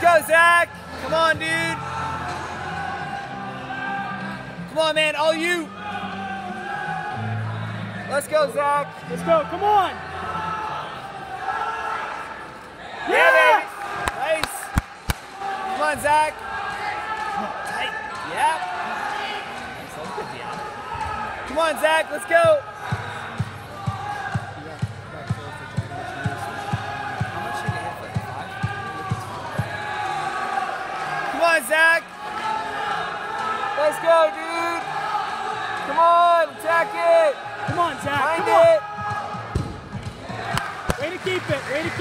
Let's go, Zach. Come on, dude. Come on, man. All you. Let's go, Zach. Let's go. Come on. Yeah, baby. Nice. Come on, Zach. Tight. Yep. Nice. That was good, yeah. Come on, Zach. Let's go. On, Zach. Let's go, dude. Come on, attack it. Come on, Zach. Find Come on. it. Way to keep it. Way to keep